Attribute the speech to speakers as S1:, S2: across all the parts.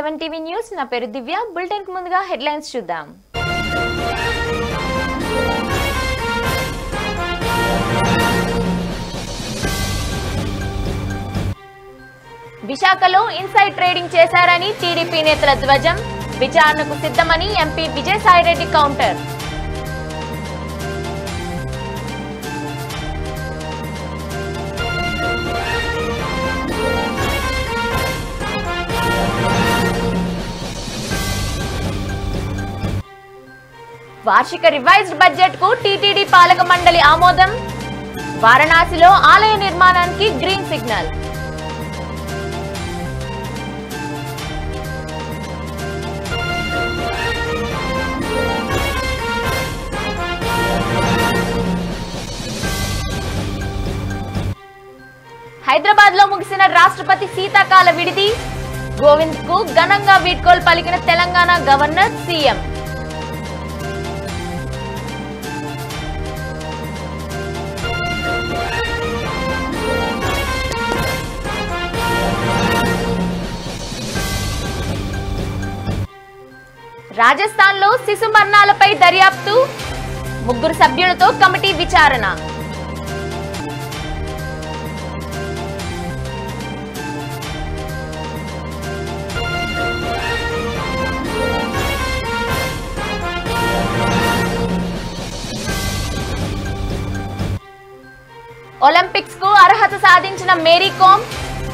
S1: ఎవన్ TV news. నా పేరు దివ్య. బులెటిన్కు ముందుగా హెడ్లైన్స్ చూద్దాం. విశాఖలో ఇన్సైడ్ ట్రేడింగ్ చేశారని టీడీపీ నేతల ధ్వజం. విచారణకు సిద్ధమని ఎంపీ విజయసాయిరెడ్డి కౌంటర్. వార్షిక రివైజ్డ్ బడ్జెట్కు టీటీడీ పాలక మండలి ఆమోదం. వారణాసిలో ఆలయ నిర్మాణానికి గ్రీన్ సిగ్నల్. హైదరాబాద్లో ముగిసిన రాష్ట్రపతి శీతాకాల విడిది. గోవింద్కు ఘనంగా వీడ్కోలు పలికిన తెలంగాణ గవర్నర్ సీఎం. రాజస్థాన్లో శిశు మరణాలపై దర్యాప్తు ముగ్గురు సభ్యులతో కమిటీ విచారణ. ఒలింపిక్స్కు అర్హత సాధించిన మేరీ కోమ్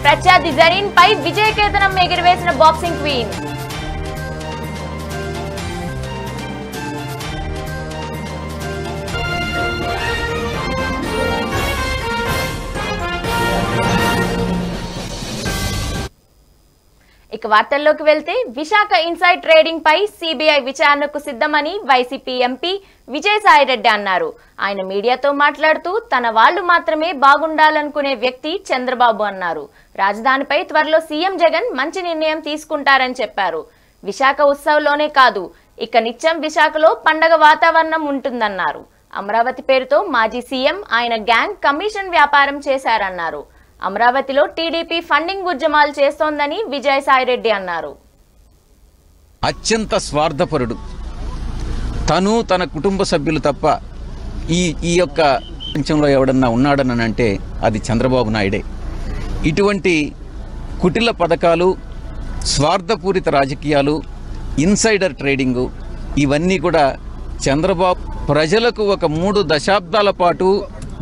S1: ప్రత్యర్థి జరీన్ పై విజయకేతనం ఎగిరివేసిన బాక్సింగ్ క్వీన్. ఇక వార్తల్లోకి వెళ్తే విశాఖ ఇన్సైడ్ ట్రేడింగ్ పై సిబిఐ విచారణకు సిద్ధమని వైసీపీ ఎంపీ విజయసాయిరెడ్డి అన్నారు. ఆయన మీడియాతో మాట్లాడుతూ తన వాళ్ళు మాత్రమే బాగుండాలనుకునే వ్యక్తి చంద్రబాబు అన్నారు. రాజధానిపై త్వరలో సీఎం జగన్ మంచి నిర్ణయం తీసుకుంటారని చెప్పారు. విశాఖ ఉత్సవంలోనే కాదు ఇక నిత్యం విశాఖలో పండగ వాతావరణం ఉంటుందన్నారు. అమరావతి పేరుతో మాజీ సీఎం ఆయన గ్యాంగ్ కమిషన్ వ్యాపారం చేశారన్నారు. అమరావతిలో టీడీపీ ఫండింగ్ ఉద్యమాలు చేస్తోందని విజయసాయిరెడ్డి అన్నారు.
S2: అత్యంత స్వార్థపరుడు. తను తన కుటుంబ సభ్యులు తప్ప ఈ ఈ యొక్క ప్రపంచంలో ఎవడన్నా ఉన్నాడని అంటే అది చంద్రబాబు నాయుడే. ఇటువంటి కుటిల పథకాలు స్వార్థపూరిత రాజకీయాలు ఇన్సైడర్ ట్రేడింగు ఇవన్నీ కూడా చంద్రబాబు ప్రజలకు ఒక మూడు దశాబ్దాల పాటు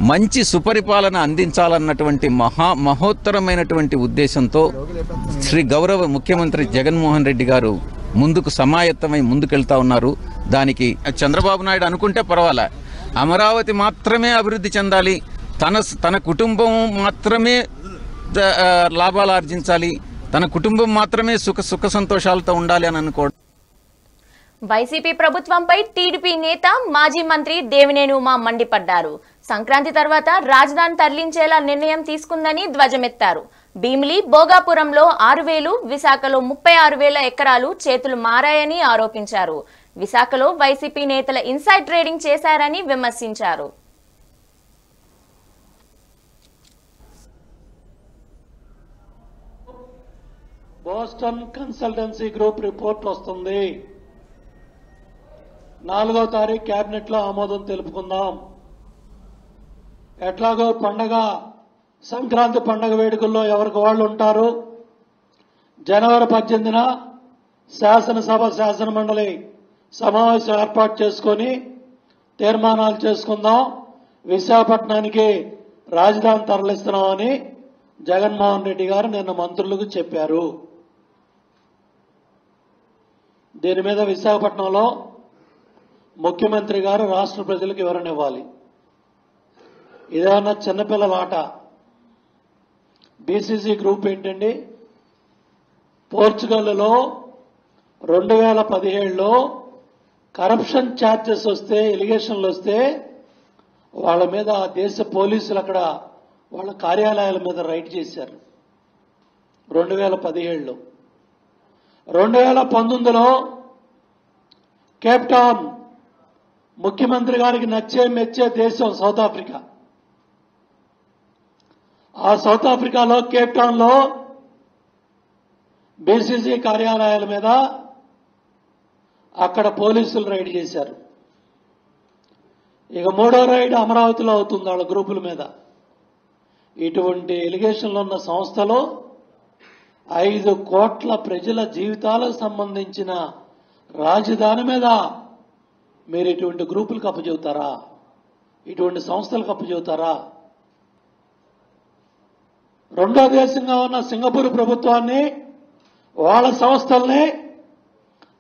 S2: మంచి సుపరిపాలన అందించాలన్నటువంటి మహా మహోత్తరమైనటువంటి ఉద్దేశంతో శ్రీ గౌరవ ముఖ్యమంత్రి జగన్మోహన్ రెడ్డి గారు ముందుకు సమాయత్తమై ముందుకెళ్తా ఉన్నారు. దానికి చంద్రబాబు నాయుడు అనుకుంటే పర్వాలే. అమరావతి మాత్రమే అభివృద్ధి చెందాలి. తన తన కుటుంబం మాత్రమే లాభాలు ఆర్జించాలి. తన కుటుంబం మాత్రమే సుఖ సుఖ సంతోషాలతో ఉండాలి అని అనుకోవడం.
S1: వైసీపీ ప్రభుత్వంపై టీడీపీ నేత మాజీ మంత్రి దేవినేని ఉమా మండిపడ్డారు. సంక్రాంతి తర్వాత రాజధాని తరలించేలా నిర్ణయం తీసుకుందని ధ్వజమెత్తారు. భీమిలి భోగాపురంలో ఆరు వేలు విశాఖలో ముప్పై ఆరు వేల ఎకరాలు చేతులు మారాయని ఆరోపించారు. విశాఖలో వైసీపీ నేతల ఇన్సైడ్ ట్రేడింగ్ చేశారని విమర్శించారు.
S3: బోస్టన్ కన్సల్టెన్సీ గ్రూప్ రిపోర్ట్ వస్తుంది. నాలుగో తారీఖు కేబినెట్లో ఆమోదం తెలుపుకుందాం. ఎట్లాగో పండగ సంక్రాంతి పండగ వేడుకల్లో ఎవరికి వాళ్ళు ఉంటారు? జనవరి పద్దెనిమిదిన శాసనసభ శాసన మండలి సమావేశం ఏర్పాటు చేసుకొని తీర్మానాలు చేసుకుందాం. విశాఖపట్నానికి రాజధాని తరలిస్తున్నామని జగన్మోహన్ రెడ్డి గారు నిన్న మంత్రులకు చెప్పారు. దీని మీద విశాఖపట్నంలో ముఖ్యమంత్రి గారు రాష్ట్ర ప్రజలకు వివరణ ఇవ్వాలి. ఏదైనా చిన్నపిల్లల ఆట బీసీసీ గ్రూప్ ఏంటండి? పోర్చుగల్లో రెండు వేల పదిహేడులో కరప్షన్ ఛార్జెస్ వస్తే ఎలిగేషన్లు వస్తే వాళ్ళ మీద దేశ పోలీసులు అక్కడ వాళ్ళ కార్యాలయాల మీద రైడ్ చేశారు. రెండు వేల పదిహేడులో. రెండు వేల పంతొమ్మిదిలో కేప్టాన్ ముఖ్యమంత్రి గారికి నచ్చే మెచ్చే దేశం సౌత్ ఆఫ్రికా. ఆ సౌత్ ఆఫ్రికాలో కేప్ టౌన్లో బీసీసీ కార్యాలయాల మీద అక్కడ పోలీసులు రైడ్ చేశారు. ఇక మూడో రైడ్ అమరావతిలో అవుతుంది వాళ్ళ గ్రూపుల మీద. ఇటువంటి ఎలిగేషన్లు ఉన్న సంస్థలో ఐదు కోట్ల ప్రజల జీవితాలకు సంబంధించిన రాజధాని మీద మీరు ఇటువంటి గ్రూపులకు అప్పచెబుతారా? ఇటువంటి సంస్థలకు అప్పచెబుతారా? రెండో దేశంగా ఉన్న సింగపూర్ ప్రభుత్వాన్ని వాళ్ళ సంస్థల్ని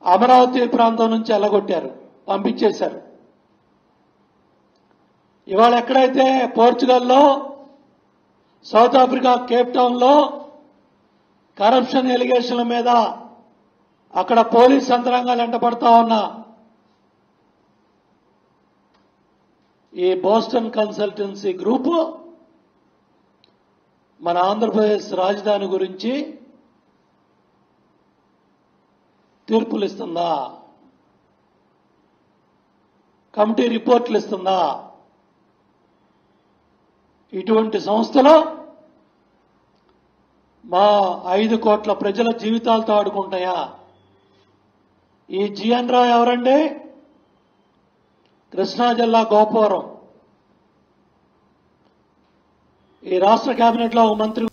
S3: అమరావతి ప్రాంతం నుంచి ఎల్లగొట్టారు పంపించేశారు. ఇవాళ ఎక్కడైతే పోర్చుగల్లో సౌత్ ఆఫ్రికా కేప్ టౌన్లో కరప్షన్ ఎలిగేషన్ల మీద అక్కడ పోలీస్ యంత్రాంగాలు ఎంటపడతా ఉన్నా ఈ బోస్టన్ కన్సల్టెన్సీ గ్రూపు మన ఆంధ్రప్రదేశ్ రాజధాని గురించి తీర్పులు ఇస్తుందా? కమిటీ రిపోర్ట్లు ఇస్తుందా? ఇటువంటి సంస్థలు మా ఐదు కోట్ల ప్రజల జీవితాలతో ఆడుకుంటాయా? ఈ జిఎన్ రావు ఎవరండి? కృష్ణా జిల్లా గోపవరం ఈ రాష్ట్ర కేబినెట్లో ఒక మంత్రి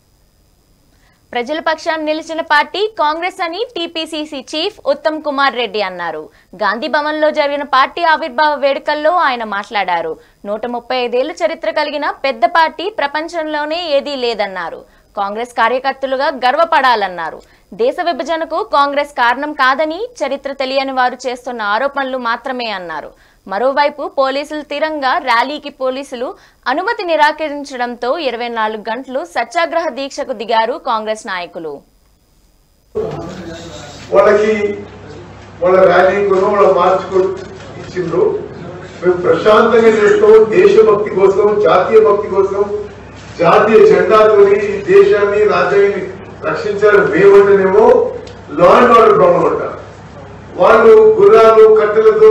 S1: ప్రజల పక్షాన్ని నిలిచిన పార్టీ కాంగ్రెస్ అని టీపీసీసీ చీఫ్ ఉత్తమ్ కుమార్ రెడ్డి అన్నారు. గాంధీ భవన్లో జరిగిన పార్టీ ఆవిర్భావ వేడుకల్లో ఆయన మాట్లాడారు. నూట ముప్పై ఐదేళ్ళ చరిత్ర కలిగిన పెద్ద పార్టీ ప్రపంచంలోనే ఏదీ లేదన్నారు. కాంగ్రెస్ కార్యకర్తలుగా గర్వపడాలన్నారు. దేశ విభజనకు కాంగ్రెస్ కారణం కాదని చరిత్ర తెలియని వారు చేస్తున్న ఆరోపణలు మాత్రమే అన్నారు. మరోవైపు పోలీసులు తీరంగా ర్యాలీకి పోలీసులు అనుమతి నిరాకరించడంతో ఇరవై నాలుగు గంటలు సత్యాగ్రహ దీక్షకు దిగారు కాంగ్రెస్ నాయకులు.
S4: వాళ్ళకి వాళ్ళ ర్యాలీ కోసం వాళ్ళ మార్చ్ ఇచ్చిండ్రు. మేము ప్రశాంతంగా చేస్తాం దేశభక్తి కోసం జాతీయ భక్తి కోసం జాతీయ జెండాతో దేశాన్ని రాజ్యాన్ని రక్షించాలని మేమంటేనేమో లా అండ్ ఆర్డర్ ప్రాబ్లం అంటారు. వాళ్ళు గుర్రాలు కట్టెలతో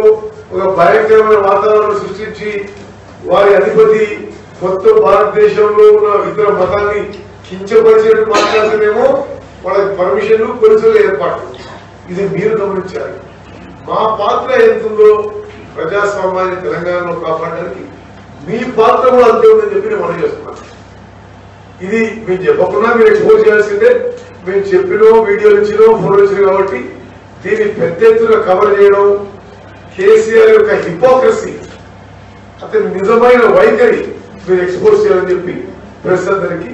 S4: ఒక భయంకరమైన వాతావరణం సృష్టించి వారి అధిపతి మొత్తం భారతదేశంలో ఉన్న ఇతర మతాన్ని కించపరిచేట్టు మాట్లాడితేనేమో వాళ్ళకి పర్మిషన్లు పోలీసులు ఏర్పాటు. ఇది మీరు గమనించాలి. మా పాత్ర ఎంతుందో ప్రజాస్వామ్యాన్ని తెలంగాణలో కాపాడడానికి మీ పాత్ర కూడా అంతే ఉందని చెప్పి నేను మనం చేస్తున్నాను. ఇది మేము చెప్పకుండా మీరు ఎక్స్పోజ్ చేయాల్సిందే. మేము చెప్పినో వీడియోలు ఇచ్చినో ఫోటోలు ఇచ్చినో కాబట్టి దీన్ని పెద్ద ఎత్తున కవర్ చేయడం కేసీఆర్ యొక్క హిపోక్రసీ అతని నిజమైన వైఖరి మీరు ఎక్స్పోజ్ చేయాలని చెప్పి ప్రెస్ అందరికి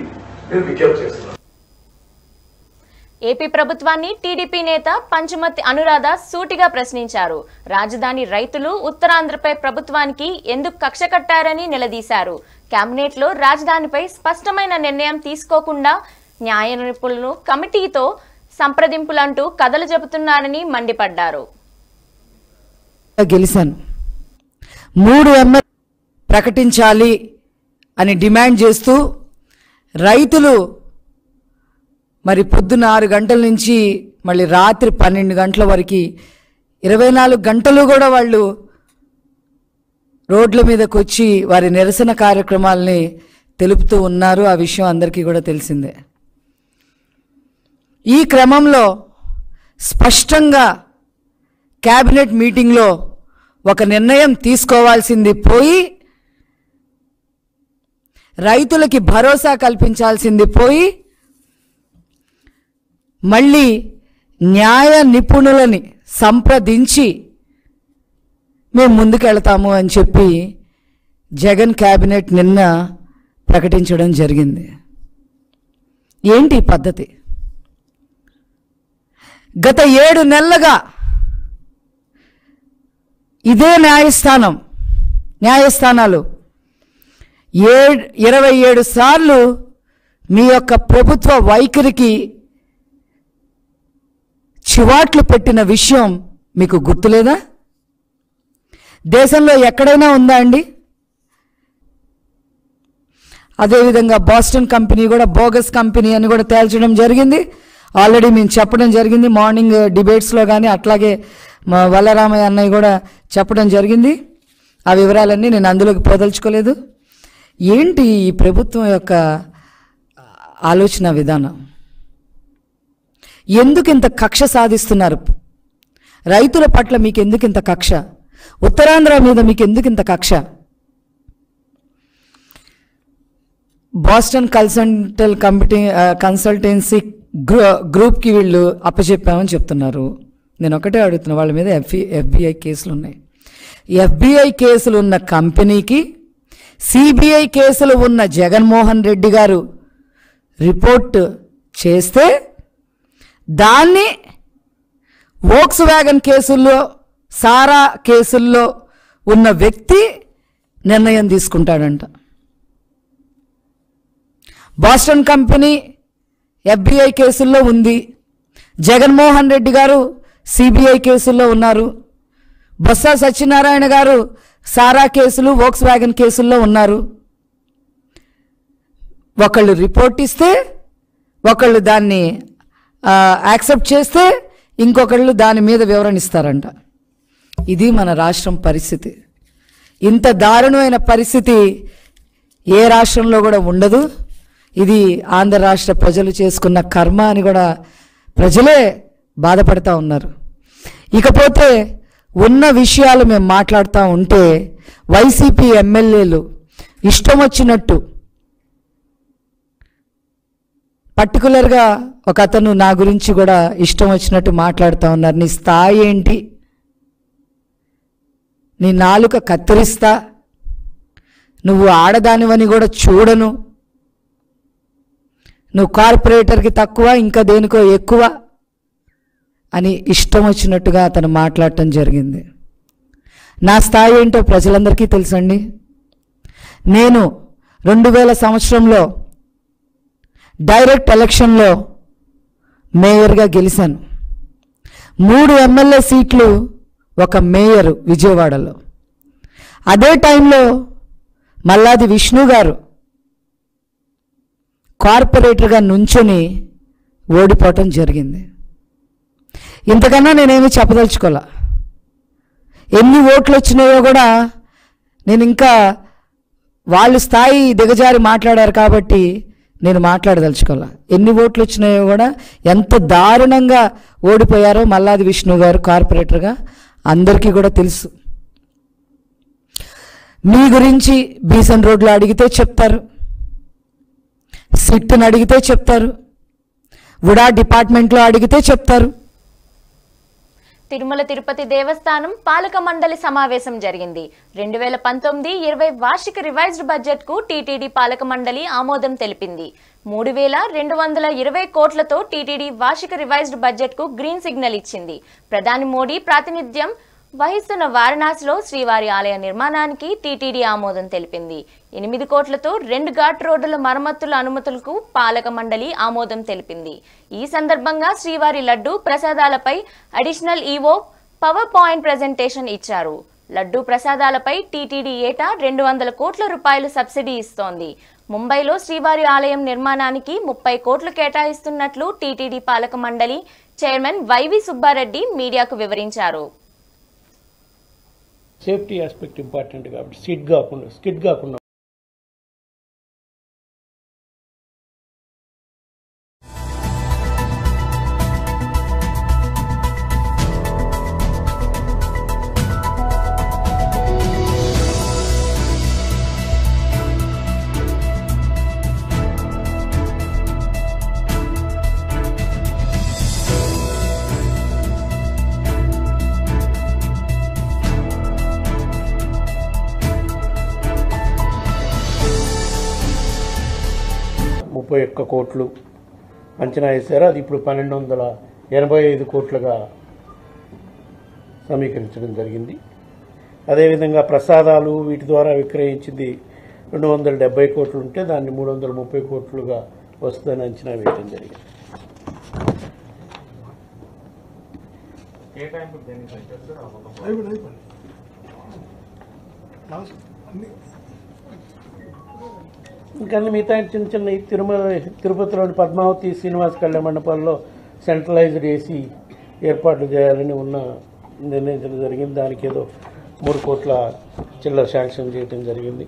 S4: నేను విజ్ఞప్తి చేస్తున్నాను.
S1: ఏపీ ప్రభుత్వాన్ని టీడీపీ నేత పంచమతి అనురాధ సూటిగా ప్రశ్నించారు. రాజధాని రైతులు ఉత్తరాంధ్రపై ప్రభుత్వానికి ఎందుకు కక్ష కట్టారని నిలదీశారు. కేబినెట్లో రాజధానిపై స్పష్టమైన నిర్ణయం తీసుకోకుండా న్యాయ నిపుణులు కమిటీతో సంప్రదింపులంటూ కథలు చెబుతున్నారని మండిపడ్డారు.
S5: గెలిచాను మూడు ఎంఎల్ ప్రకటించాలి అని డిమాండ్ చేస్తూ రైతులు మరి పొద్దున్న ఆరు గంటల నుంచి మళ్ళీ రాత్రి పన్నెండు గంటల వరకు ఇరవై నాలుగు గంటలు కూడా వాళ్ళు రోడ్ల మీదకు వచ్చి వారి నిరసన కార్యక్రమాల్ని తెలుపుతూ ఉన్నారు. ఆ విషయం అందరికీ కూడా తెలిసిందే. ఈ క్రమంలో స్పష్టంగా క్యాబినెట్ మీటింగ్లో ఒక నిర్ణయం తీసుకోవాల్సింది పోయి రైతులకి భరోసా కల్పించాల్సింది పోయి మళ్ళీ న్యాయ నిపుణులని సంప్రదించి మేము ముందుకెళ్తాము అని చెప్పి జగన్ క్యాబినెట్ నిన్న ప్రకటించడం జరిగింది. ఏంటి పద్ధతి? గత ఏడు నెలలుగా ఇదే న్యాయస్థానం న్యాయస్థానాలు. ఏ ఇరవై ఏడు సార్లు మీ యొక్క ప్రభుత్వ వైఖరికి చివాట్లు పెట్టిన విషయం మీకు గుర్తులేదా? దేశంలో ఎక్కడైనా ఉందా అండి? అదేవిధంగా బాస్టన్ కంపెనీ కూడా బోగస్ కంపెనీ అని కూడా తేల్చడం జరిగింది. ఆల్రెడీ మేము చెప్పడం జరిగింది మార్నింగ్ డిబేట్స్లో కానీ అట్లాగే మా వల్లరామయ్య అన్నయ్య కూడా చెప్పడం జరిగింది. ఆ వివరాలన్నీ నేను అందులోకి పోదలుచుకోలేదు. ఏంటి ఈ ప్రభుత్వం యొక్క ఆలోచన విధానం? ఎందుకు ఇంత కక్ష సాధిస్తున్నారు? రైతుల పట్ల మీకు ఎందుకు ఇంత కక్ష? ఉత్తరాంధ్ర మీద మీకు ఎందుకు ఇంత కక్ష? బాస్టన్ కన్సల్టల్ కమిటీ కన్సల్టెన్సీ గ్రూ గ్రూప్కి వీళ్ళు అప్పచెప్పామని చెప్తున్నారు. నేను ఒకటే అడుగుతున్నా వాళ్ళ మీద ఎఫ్బి ఎఫ్బిఐ కేసులు ఉన్నాయి ఎఫ్బిఐ కేసులు ఉన్న కంపెనీకి సిబిఐ కేసులు ఉన్న జగన్మోహన్ రెడ్డి గారు రిపోర్ట్ చేస్తే దాన్ని వోక్స్ వ్యాగన్ కేసుల్లో సారా కేసుల్లో ఉన్న వ్యక్తి నిర్ణయం తీసుకుంటాడంట. బాస్టన్ కంపెనీ ఎఫ్బిఐ కేసుల్లో ఉంది. జగన్మోహన్ రెడ్డి గారు సిబిఐ కేసుల్లో ఉన్నారు. బొత్స సత్యనారాయణ గారు సారా కేసులు వోక్స్ వ్యాగన్ కేసుల్లో ఉన్నారు. ఒకళ్ళు రిపోర్ట్ ఇస్తే ఒకళ్ళు దాన్ని యాక్సెప్ట్ చేస్తే ఇంకొకళ్ళు దాని మీద వివరణ ఇస్తారంట. ఇది మన రాష్ట్రం పరిస్థితి. ఇంత దారుణమైన పరిస్థితి ఏ రాష్ట్రంలో కూడా ఉండదు. ఇది ఆంధ్ర రాష్ట్ర ప్రజలు చేసుకున్న కర్మ అని కూడా ప్రజలే బాధపడతా ఉన్నారు. ఇకపోతే ఉన్న విషయాలు మేము మాట్లాడుతూ ఉంటే వైసీపీ ఎమ్మెల్యేలు ఇష్టం వచ్చినట్టు పర్టికులర్గా ఒక అతను నా గురించి కూడా ఇష్టం వచ్చినట్టు మాట్లాడుతూ ఉన్నారు. నీ స్థాయి ఏంటి? నీ నాలుక కత్తిరిస్తా? నువ్వు ఆడదానివని కూడా చూడను. నువ్వు కార్పొరేటర్కి తక్కువ ఇంకా దేనికో ఎక్కువ అని ఇష్టం వచ్చినట్టుగా అతను మాట్లాడటం జరిగింది. నా స్థాయి ఏంటో ప్రజలందరికీ తెలుసండి. నేను రెండు వేల సంవత్సరంలో డైరెక్ట్ ఎలక్షన్లో మేయర్గా గెలిచాను మూడు ఎమ్మెల్యే సీట్లు ఒక మేయర్ విజయవాడలో. అదే టైంలో మల్లాది విష్ణు గారు కార్పొరేటర్గా నుంచొని ఓడిపోవటం జరిగింది. ఇంతకన్నా నేనేమి చెప్పదలుచుకోలే. ఎన్ని ఓట్లు వచ్చినాయో కూడా నేను ఇంకా వాళ్ళ స్థాయి దిగజారి మాట్లాడారు కాబట్టి నేను మాట్లాడదలుచుకోలే. ఎన్ని ఓట్లు వచ్చినాయో కూడా ఎంత దారుణంగా ఓడిపోయారో మల్లాది విష్ణు గారు కార్పొరేటర్గా అందరికీ కూడా తెలుసు. మీ గురించి బీసన్ రోడ్లో అడిగితే చెప్తారు. సిట్ని అడిగితే చెప్తారు. ఉడా డిపార్ట్మెంట్లో అడిగితే చెప్తారు.
S1: తిరుమల తిరుపతి దేవస్థానం పాలక మండలి సమావేశం జరిగింది. రెండు వేల పంతొమ్మిది ఇరవై వార్షిక రివైజ్డ్ బడ్జెట్కు టీటీడీ పాలక మండలి ఆమోదం తెలిపింది. మూడు వేల రెండు వందల ఇరవై కోట్లతో టీటీడీ వార్షిక రివైజ్డ్ బడ్జెట్కు గ్రీన్ సిగ్నల్ ఇచ్చింది. ప్రధాని మోడీ ప్రాతినిధ్యం వహిస్తున్న వారణాసిలో శ్రీవారి ఆలయ నిర్మాణానికి టీటీడీ ఆమోదం తెలిపింది. ఎనిమిది కోట్లతో రెండు ఘాట్ రోడ్డుల మరమ్మతుల అనుమతులకు పాలక మండలి ఆమోదం తెలిపింది. ఈ సందర్భంగా శ్రీవారి laddu ప్రసాదాలపై additional EO power point presentation ఇచ్చారు. లడ్డు ప్రసాదాలపై టీటీడీ ఏటా రెండు వందల కోట్ల రూపాయలు సబ్సిడీ ఇస్తోంది. ముంబైలో శ్రీవారి ఆలయం నిర్మాణానికి ముప్పై కోట్లు కేటాయిస్తున్నట్లు టీటీడీ పాలక మండలి చైర్మన్ వైవి సుబ్బారెడ్డి మీడియాకు వివరించారు.
S6: సేఫ్టీ ఆస్పెక్ట్ ఇంపార్టెంట్ కాబట్టి స్కిడ్ కాకుండా స్కిడ్ కాకుండా ఒక్క కోట్లు అంచనా వేశారు. అది ఇప్పుడు పన్నెండు వందల ఎనభై ఐదు కోట్లుగా సమీకరించడం జరిగింది. అదేవిధంగా ప్రసాదాలు వీటి ద్వారా విక్రయించింది రెండు వందల డెబ్బై కోట్లు ఉంటే దాన్ని మూడు వందల ముప్పై కోట్లుగా వస్తుందని అంచనా వేయడం జరిగింది. ఇంకా మిగతా చిన్న చిన్న తిరుమల తిరుపతిలోని పద్మావతి శ్రీనివాస కళ్యాణ మండపాల్లో సెంట్రలైజ్డ్ ఏసీ ఏర్పాట్లు చేయాలని ఉన్న నిర్ణయించడం జరిగింది. దానికి ఏదో మూడు కోట్ల చిల్లర శాంక్షన్ చేయడం జరిగింది.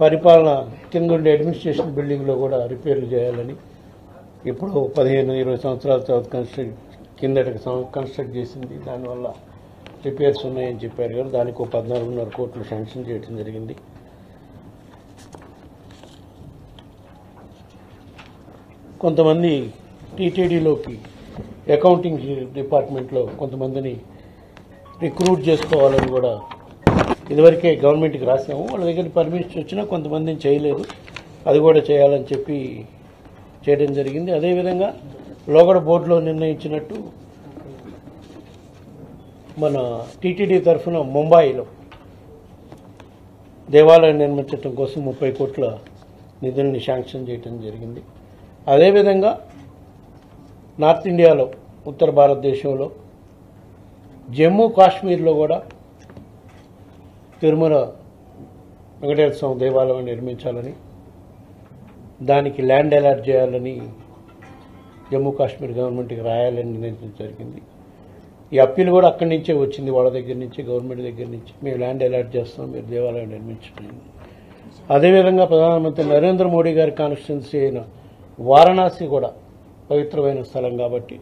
S6: పరిపాలన కింద ఉండే అడ్మినిస్ట్రేషన్ బిల్డింగ్లో కూడా రిపేర్లు చేయాలని ఇప్పుడు పదిహేను ఇరవై సంవత్సరాల తర్వాత కన్స్ట్రక్ట్ కిందట కన్స్ట్రక్ట్ చేసింది. దానివల్ల రిపేర్స్ ఉన్నాయని చెప్పారు కదా దానికి ఒక పద్నాలుగున్నర కోట్లు శాంక్షన్ చేయడం జరిగింది. కొంతమంది టీటీడీలోకి అకౌంటింగ్ డిపార్ట్మెంట్లో కొంతమందిని రిక్రూట్ చేసుకోవాలని కూడా ఇదివరకే గవర్నమెంట్కి రాసాము వాళ్ళ దగ్గర పర్మిషన్ వచ్చినా కొంతమందిని చేయలేదు. అది కూడా చేయాలని చెప్పి చేయడం జరిగింది. అదేవిధంగా లోగడ బోర్డులో నిర్ణయించినట్టు మన టీటీడీ తరఫున ముంబాయిలో దేవాలయం నిర్మించడం కోసం ముప్పై కోట్ల నిధుల్ని శాంక్షన్ చేయడం జరిగింది. అదేవిధంగా నార్త్ ఇండియాలో ఉత్తర భారతదేశంలో జమ్మూ కాశ్మీర్లో కూడా తిరుమల వెంకటేశ్వర స్వామి దేవాలయం నిర్మించాలని దానికి ల్యాండ్ అలాట్ చేయాలని జమ్మూ కాశ్మీర్ గవర్నమెంట్కి రాయాలని నిర్ణయించడం జరిగింది. ఈ అప్పీల్ కూడా అక్కడి నుంచే వచ్చింది వాళ్ళ దగ్గర నుంచి గవర్నమెంట్ దగ్గర నుంచి. మేము ల్యాండ్ అలాట్ చేస్తాం మీరు దేవాలయం నిర్మించడం. అదేవిధంగా ప్రధానమంత్రి నరేంద్ర మోడీ గారి కాన్స్టిట్యున్సీ అయిన వారణాసి కూడా పవిత్రమైన స్థలం కాబట్టి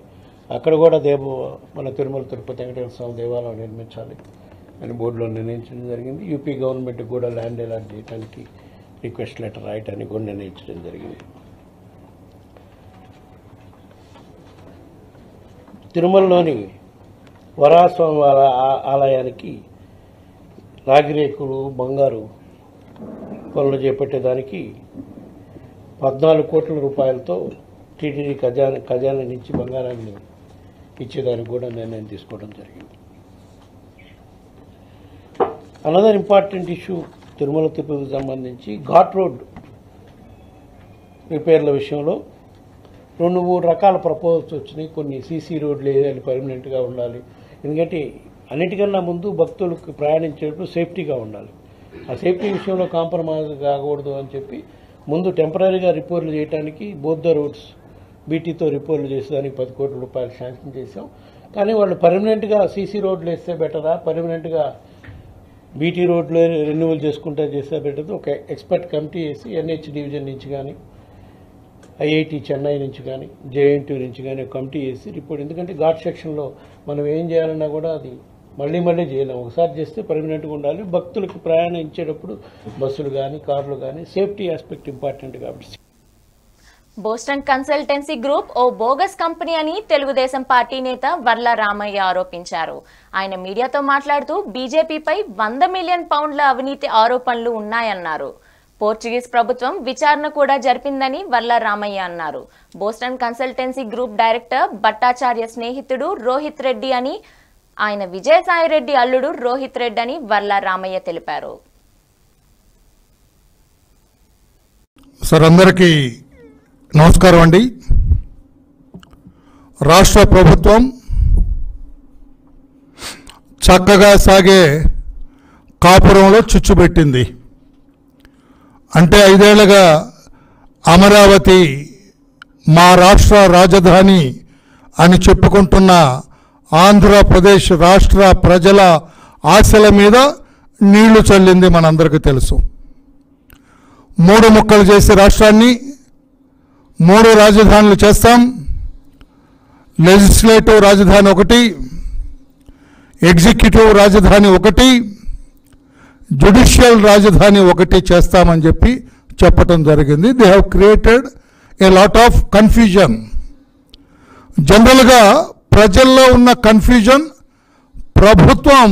S6: అక్కడ కూడా దేవ మన తిరుమల తిరుపతి వెంకటేశ్వర స్వామి దేవాలయం నిర్మించాలి అని బోర్డులో నిర్ణయించడం జరిగింది. యూపీ గవర్నమెంట్ కూడా ల్యాండ్ అలాట్ చేయడానికి రిక్వెస్ట్ లెటర్ రాయటానికి కూడా నిర్ణయించడం జరిగింది. తిరుమలలోని వరాస్వామి ఆ- ఆలయానికి నాగిరేకులు బంగారు పనులు చేపట్టేదానికి పద్నాలుగు కోట్ల రూపాయలతో టీటీడీ ఖజానా ఖజానా నుంచి బంగారాన్ని ఇచ్చేదానికి కూడా నిర్ణయం తీసుకోవడం జరిగింది. అనదర్ ఇంపార్టెంట్ ఇష్యూ తిరుమల తిరుపతికి సంబంధించి ఘాట్ రోడ్ రిపేర్ల విషయంలో రెండు మూడు రకాల ప్రపోజల్స్ వచ్చినాయి. కొన్ని సీసీ రోడ్లు వేయాలి పర్మనెంట్గా ఉండాలి. ఎందుకంటే అన్నిటికన్నా ముందు భక్తులకు ప్రయాణించేటప్పుడు సేఫ్టీగా ఉండాలి. ఆ సేఫ్టీ విషయంలో కాంప్రమైజ్ కాకూడదు అని చెప్పి ముందు టెంపరీగా రిపేర్లు చేయడానికి బోత్ ద రోడ్స్ బీటీతో రిపేర్లు చేసేదానికి పది కోట్ల రూపాయలు శాంక్షన్ చేసాం కానీ వాళ్ళు పర్మనెంట్గా సీసీ రోడ్లు వేస్తే బెటరా పర్మనెంట్గా బీటీ రోడ్లో రెన్యువల్ చేసుకుంటా చేస్తే బెటర్ ఒక ఎక్స్పర్ట్ కమిటీ వేసి ఎన్హెచ్ డివిజన్ నుంచి కానీ ఐఐటి చెన్నై నుంచి కానీ జేఎన్టీ నుంచి కానీ కమిటీ వేసి రిపోర్ట్ ఎందుకంటే ఘాట్ సెక్షన్లో మనం ఏం చేయాలన్నా కూడా అది మళ్ళీ మళ్ళీ చేయలేం. ఒకసారి చేస్తే పర్మనెంట్గా ఉండాలి. భక్తులకు ప్రయాణం ఇచ్చేటప్పుడు బస్సులు కానీ కార్లు కానీ సేఫ్టీ ఆస్పెక్ట్ ఇంపార్టెంట్ కాబట్టి.
S1: బోస్టన్ కన్సల్టెన్సీ గ్రూప్ ఓ బోగస్ కంపెనీ అని తెలుగుదేశం పార్టీ నేత వర్ల రామయ్య ఆరోపించారు. ఆయన మీడియాతో మాట్లాడుతూ బీజేపీపై వంద మిలియన్ పౌండ్ల అవినీతి ఆరోపణలు ఉన్నాయన్నారు. పోర్చుగీస్ ప్రభుత్వం విచారణ కూడా జరిపిందని వర్ల రామయ్య అన్నారు. Boston consultancy group director Bhattacharya స్నేహితుడు రోహిత్ రెడ్డి అని ఆయన విజయసాయిరెడ్డి అల్లుడు రోహిత్ రెడ్డి అని వర్ల రామయ్య తెలిపారు.
S7: సార్ అందరికీ నమస్కారం అండి. రాష్ట్ర ప్రభుత్వం చక్కగా సాగే కాపురంలో చుచ్చుపెట్టింది అంటే ఐదేళ్ళుగా అమరావతి మా రాష్ట్ర రాజధాని అని చెప్పుకుంటున్న ఆంధ్రప్రదేశ్ రాష్ట్ర ప్రజల ఆశల మీద నీళ్ళు చల్లింది మనందరికీ తెలుసు. మూడు ముక్కలు చేసే రాష్ట్రాన్ని మూడు రాజధానులు చేస్తాం. లెజిస్లేటివ్ రాజధాని ఒకటి ఎగ్జిక్యూటివ్ రాజధాని ఒకటి జ్యుడిషియల్ రాజధాని ఒకటి చేస్తామని చెప్పి చెప్పటం జరిగింది. They have created a lot of confusion జనరల్గా ప్రజల్లో ఉన్న కన్ఫ్యూజన్ ప్రభుత్వం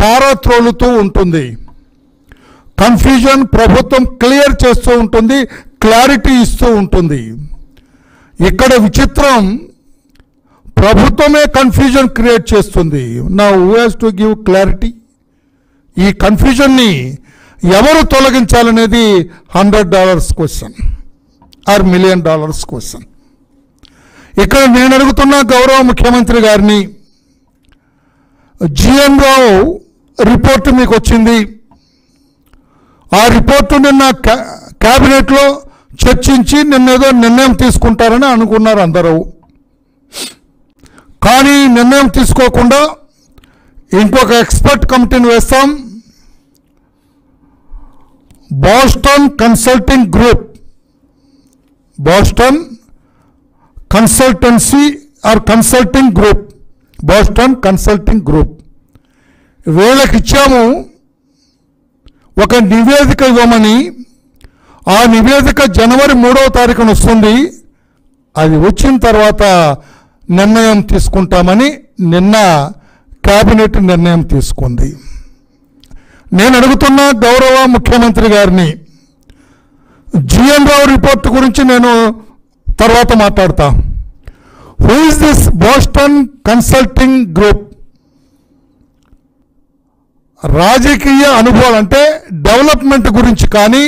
S7: పారత్రోలుతూ ఉంటుంది. కన్ఫ్యూజన్ ప్రభుత్వం క్లియర్ చేస్తూ ఉంటుంది క్లారిటీ ఇస్తూ ఉంటుంది. ఇక్కడ విచిత్రం ప్రభుత్వమే కన్ఫ్యూజన్ క్రియేట్ చేస్తుంది. నా who has to give clarity ఈ కన్ఫ్యూజన్ని ఎవరు తొలగించాలనేది hundred dollars question or million dollars question ఇక్కడ నేను అడుగుతున్న గౌరవ ముఖ్యమంత్రి గారిని జిఎన్ రావు రిపోర్ట్ మీకు వచ్చింది. ఆ రిపోర్టు నిన్న క్యా- క్యాబినెట్లో చర్చించి నిన్నేదో నిర్ణయం తీసుకుంటారని అనుకున్నారు అందరూ. కానీ నిర్ణయం తీసుకోకుండా ఇంకొక ఎక్స్పర్ట్ కమిటీని వేస్తాం. Boston consulting group Boston consultancy or consulting group Boston consulting group వీళ్ళకి ఇచ్చాము ఒక నివేదిక ఇవ్వమని. ఆ నివేదిక జనవరి మూడవ తారీఖున వస్తుంది. అది వచ్చిన తర్వాత నిర్ణయం తీసుకుంటామని నిన్న కేబినెట్ నిర్ణయం తీసుకుంది. నేను అడుగుతున్న గౌరవ ముఖ్యమంత్రి గారిని జిఎన్ రావు రిపోర్ట్ గురించి నేను తర్వాత మాట్లాడతా. Who is this Boston consulting group రాజకీయ అనుభవాలు అంటే డెవలప్మెంట్ గురించి కానీ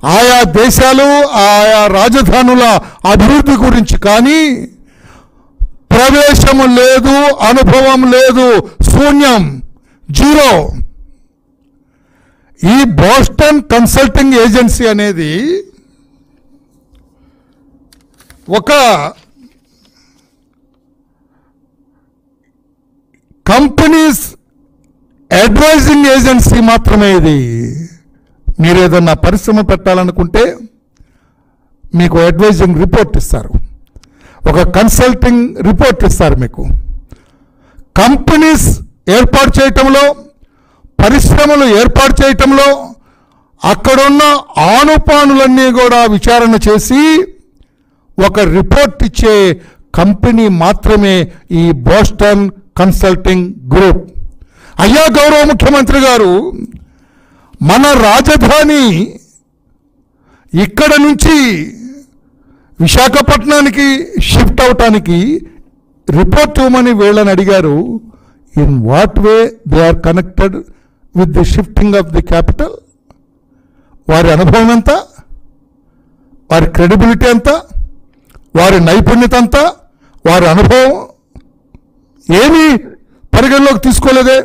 S7: ఆయా దేశాలు ఆయా రాజధానుల అభివృద్ధి గురించి కానీ ప్రవేశం లేదు అనుభవం లేదు శూన్యం జీరో. ఈ బోస్టన్ కన్సల్టింగ్ ఏజెన్సీ అనేది ఒక కంపెనీస్ అడ్వైజింగ్ ఏజెన్సీ మాత్రమే ఇది. మీరు ఏదన్నా పరిశ్రమ పెట్టాలనుకుంటే మీకు అడ్వైజింగ్ రిపోర్ట్ ఇస్తారు. ఒక కన్సల్టింగ్ రిపోర్ట్ ఇస్తారు మీకు. కంపెనీస్ ఏర్పాటు చేయటంలో పరిశ్రమలు ఏర్పాటు చేయటంలో అక్కడున్న ఆనుపానులన్నీ కూడా విచారణ చేసి ఒక రిపోర్ట్ ఇచ్చే కంపెనీ మాత్రమే ఈ బోస్టన్ కన్సల్టింగ్ గ్రూప్. అయ్యా గౌరవ ముఖ్యమంత్రి గారు మన రాజధాని ఇక్కడ నుంచి విశాఖపట్నానికి షిఫ్ట్ అవటానికి రిపోర్ట్ ఇవ్వమని వీళ్ళని అడిగారు. In what way they are connected with the shifting of the capital? వారి అనుభవం ఎంత? వారి క్రెడిబిలిటీ ఎంత? వారి నైపుణ్యత అంతా వారి అనుభవం ఏమీ పరిగణలోకి తీసుకోలేదే.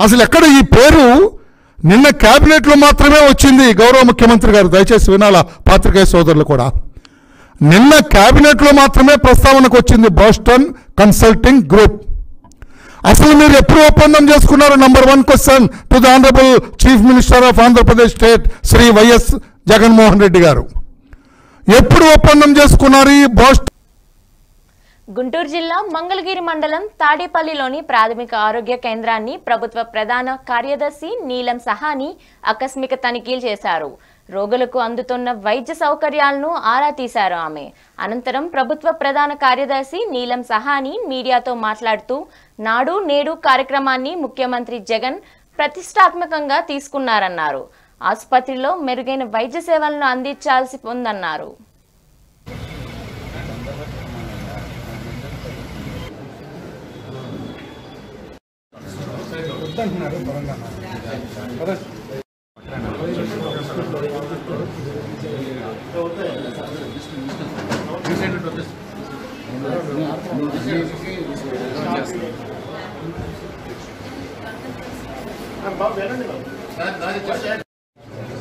S7: అసలు ఎక్కడ ఈ పేరు నిన్న క్యాబినెట్లో మాత్రమే వచ్చింది గౌరవ ముఖ్యమంత్రి గారు. దయచేసి వినాల పాత్రికేయ సోదరులు కూడా. నిన్న క్యాబినెట్లో మాత్రమే ప్రస్తావనకు వచ్చింది బోస్టన్ కన్సల్టింగ్ గ్రూప్. అసలు మీరు ఎప్పుడు ఒప్పందం చేసుకున్నారు? Number one question to the honourable chief minister of Andhra Pradesh state Shri YS Jaganmohan Reddy గారు. ఎప్పుడు ఒప్పందం చేసుకున్నారు ఈ బోస్ట్
S1: గుంటూరు జిల్లా మంగళగిరి మండలం తాడేపల్లిలోని ప్రాథమిక ఆరోగ్య కేంద్రాన్ని ప్రభుత్వ ప్రధాన కార్యదర్శి నీలం సహాని ఆకస్మిక తనిఖీలు చేశారు. రోగులకు అందుతున్న వైద్య సౌకర్యాలను ఆరా తీశారు ఆమె. అనంతరం ప్రభుత్వ ప్రధాన కార్యదర్శి నీలం సహాని మీడియాతో మాట్లాడుతూ నాడు నేడు కార్యక్రమాన్ని ముఖ్యమంత్రి జగన్ ప్రతిష్టాత్మకంగా తీసుకున్నారన్నారు. ఆసుపత్రిలో మెరుగైన వైద్య సేవలను అందించాల్సి ఉందన్నారు.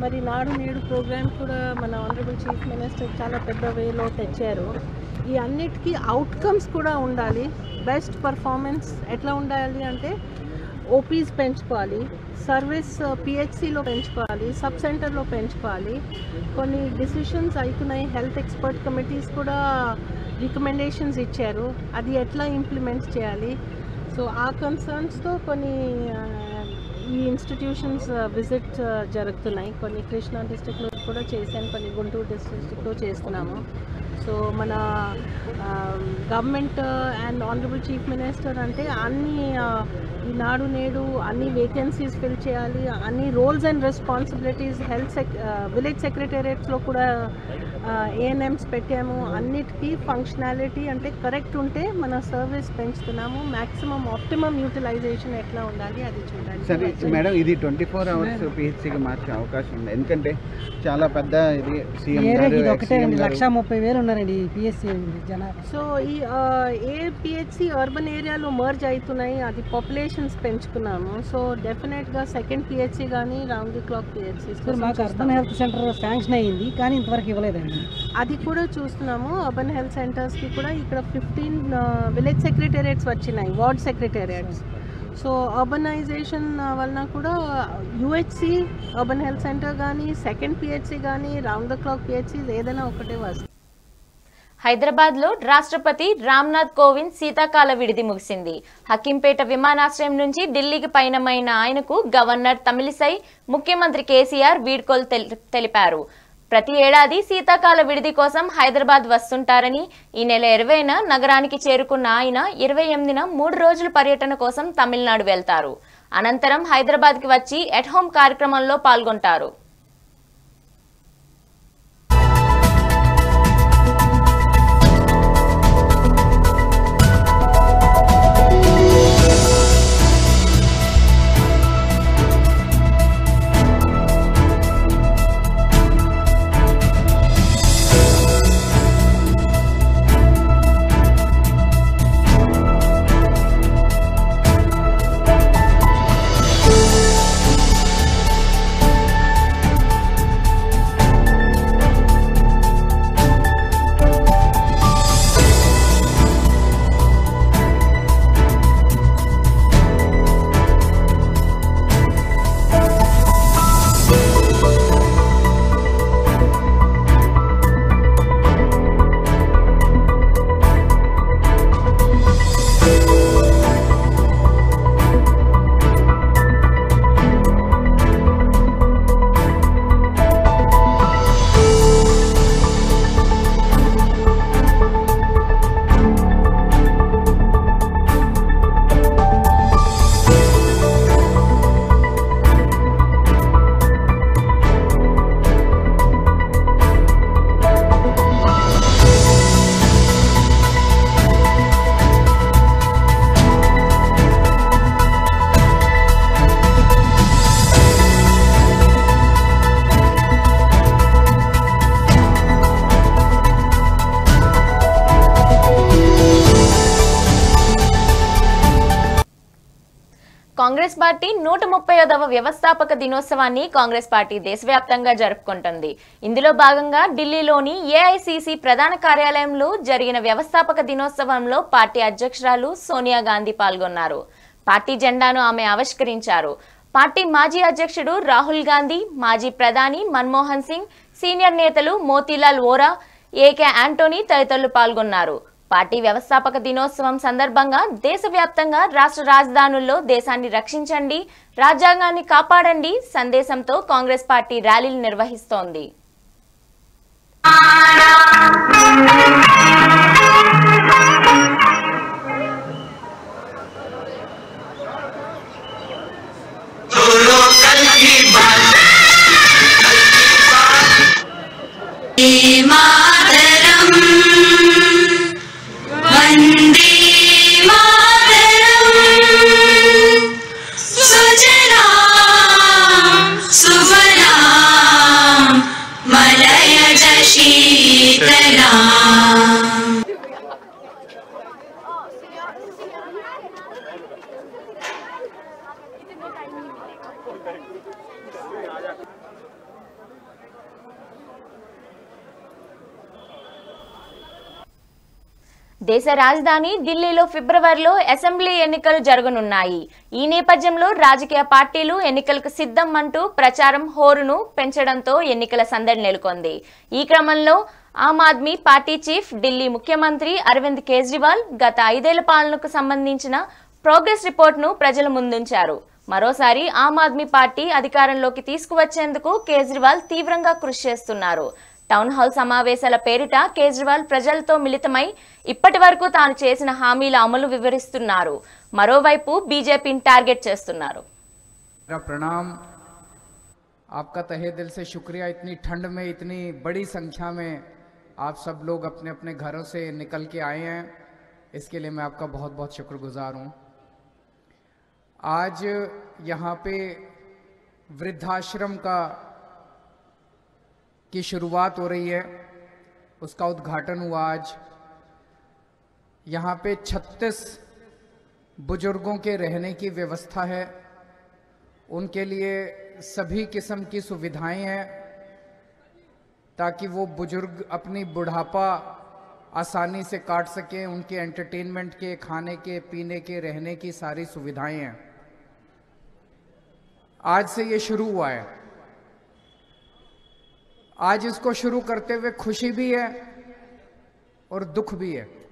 S8: మరి నాడు నేడు ప్రోగ్రామ్ కూడా మన ఆనరబుల్ చీఫ్ చాలా పెద్ద వేలో తెచ్చారు. ఈ అన్నిటికీ అవుట్కమ్స్ కూడా ఉండాలి. బెస్ట్ పర్ఫార్మెన్స్ ఎట్లా ఉండాలి అంటే ఓపీస్ పెంచుకోవాలి. సర్వీస్ పిహెచ్సిలో uh, పెంచుకోవాలి. సబ్ సెంటర్లో పెంచుకోవాలి. కొన్ని డిసిషన్స్ అవుతున్నాయి హెల్త్ ఎక్స్పర్ట్ కమిటీస్ కూడా రికమెండేషన్స్ ఇచ్చారు. అది ఎట్లా ఇంప్లిమెంట్ చేయాలి? సో ఆ కన్సర్న్స్తో కొన్ని uh, ఈ ఇన్స్టిట్యూషన్స్ విజిట్ uh, జరుగుతున్నాయి. కొన్ని కృష్ణా డిస్టిక్లో కూడా చేశాను. కొన్ని గుంటూరు డిస్ట్రిక్ట్లో చేస్తున్నాము. సో మన government and honourable chief minister అంటే అన్ని uh, ఈనాడు నేడు అన్ని వేకెన్సీస్ ఫిల్ చేయాలి అన్ని roles and responsibilities health sec village సెక్రటేరియట్స్లో కూడా ఏఎన్ఎంస్ పెట్టాము. అన్నిటికీ ఫంక్షనాలిటీ అంటే కరెక్ట్ ఉంటే మన సర్వీస్ పెంచుతున్నాము. మ్యాక్సిమం ఆప్టిమమ్ యూటిలైజేషన్ ఎట్లా ఉండాలి అది
S9: సరే
S8: చూడాలి
S9: మేడం ఇది ట్వంటీ ఫోర్ అవర్స్ పిహెచ్సికి మార్చే అవకాశం ఉంది. ఎందుకంటే చాలా పెద్ద ఇది సీఎం
S10: లక్ష ముప్పై వేలు
S9: ఉన్నారండి ఈ పిఎస్సి జనాభా
S8: సో ఈ ఏ పిహెచ్సి అర్బన్ ఏరియాలో మర్జ్ అవుతున్నాయి అది పాపులేషన్స్ పెంచుకున్నాము. సో డెఫినెట్గా సెకండ్ పిహెచ్సి కానీ రౌండ్ ది క్లాక్ పిహెచ్సి
S9: మాకు అర్బన్ హెల్త్ సెంటర్ శాంక్షన్ అయ్యింది కానీ ఇంతవరకు ఇవ్వలేదండి.
S8: అది కూడా చూస్తున్నాము. అర్బన్ హెల్త్ సెంటర్స్కి కూడా ఇక్కడ ఫిఫ్టీన్ విలేజ్ సెక్రటేరియట్స్ వచ్చినాయి వార్డ్ సెక్రటేరియట్స్. సో అర్బనైజేషన్ వలన కూడా యూహెచ్సి అర్బన్ హెల్త్ సెంటర్ కానీ సెకండ్ పిహెచ్సి కానీ రౌండ్ ద క్లాక్ పిహెచ్సి ఏదైనా ఒకటే వస్తుంది.
S1: హైదరాబాద్లో రాష్ట్రపతి రామ్నాథ్ కోవింద్ శీతాకాల విడిది ముగిసింది. హకీంపేట విమానాశ్రయం నుంచి ఢిల్లీకి పయనమైన ఆయనకు గవర్నర్ తమిళిసై ముఖ్యమంత్రి కేసీఆర్ వీడ్కోలు తెలిపారు. ప్రతి ఏడాది శీతాకాల విడిది కోసం హైదరాబాద్ వస్తుంటారని ఈ నెల ఇరవైన నగరానికి చేరుకున్న ఆయన ఇరవై ఎనిమిదిన మూడు రోజుల పర్యటన కోసం తమిళనాడు వెళ్తారు. అనంతరం హైదరాబాద్కి వచ్చి ఎట్ హోమ్ కార్యక్రమంలో పాల్గొంటారు. కాంగ్రెస్ పార్టీ నూట ముప్పైదవ వ్యవస్థాపక దినోత్సవాన్ని కాంగ్రెస్ పార్టీ దేశవ్యాప్తంగా జరుపుకుంటుంది. ఇందులో భాగంగా ఢిల్లీలోని ఏఐసిసి ప్రధాన కార్యాలయంలో జరిగిన వ్యవస్థాపక దినోత్సవంలో పార్టీ అధ్యక్షురాలు సోనియా గాంధీ పాల్గొన్నారు. పార్టీ జెండాను ఆమె ఆవిష్కరించారు. పార్టీ మాజీ అధ్యక్షుడు రాహుల్ గాంధీ మాజీ ప్రధాని మన్మోహన్ సింగ్ సీనియర్ నేతలు మోతీలాల్ ఓరా ఏకే యాంటోనీ తదితరులు పాల్గొన్నారు. పార్టీ వ్యవస్థాపక దినోత్సవం సందర్భంగా దేశవ్యాప్తంగా రాష్ట్ర రాజధానుల్లో దేశాన్ని రక్షించండి రాజ్యాంగాన్ని కాపాడండి సందేశంతో కాంగ్రెస్ పార్టీ ర్యాలీలు నిర్వహిస్తోంది.
S10: మాతరం
S1: దేశ రాజధాని ఢిల్లీలో ఫిబ్రవరిలో అసెంబ్లీ ఎన్నికలు జరగనున్నాయి. ఈ నేపథ్యంలో రాజకీయ పార్టీలు ఎన్నికలకు సిద్ధం అంటూ ప్రచారం హోరును పెంచడంతో ఎన్నికల సందడి నెలకొంది. ఈ క్రమంలో ఆమ్ ఆద్మీ పార్టీ చీఫ్ ఢిల్లీ ముఖ్యమంత్రి అరవింద్ కేజ్రీవాల్ గత ఐదేళ్ళ పాలనకు సంబంధించిన ప్రోగ్రెస్ రిపోర్ట్ను ప్రజల ముందుంచారు. మరోసారి ఆమ్ ఆద్మీ పార్టీ అధికారంలోకి తీసుకువచ్చేందుకు కేజ్రీవాల్ తీవ్రంగా కృషి చేస్తున్నారు టౌన్ హాల్ సమావేశాల పేరిట కేజ్రీవాల్ ప్రజలతో మిళితమై ఇప్పటి వరకు తాను చేసిన హామీల అమలు వివరిస్తున్నారు మరోవైపు బీజేపీని టార్గెట్ చేస్తున్నారు
S11: मेरा प्रणाम आपका तहे दिल से शुक्रिया इतनी ठंड में इतनी बड़ी संख्या में आप सब लोग अपने अपने घरों से निकल के आए हैं इसके लिए मैं आपका बहुत बहुत शुक्रगुजार हूँ आज यहाँ पे वृद्धाश्रम का, की शुरुआत हो रही है। उसका उद्घाटन हुआ आज। यहाँ पे 36 बुज़ुर्गों के रहने की व्यवस्था है। उनके लिए सभी किस्म की सुविधाएँ हैं, ताकि वो बुज़ुर्ग अपनी बुढ़ापा आसानी से काट सकें। उनके एंटरटेनमेंट के, खाने के, पीने के, रहने की सारी सुविधाएँ हैं। आज से ये शुरू हुआ है। आज इसको शुरू करते हुए खुशी भी है और दुख भी है।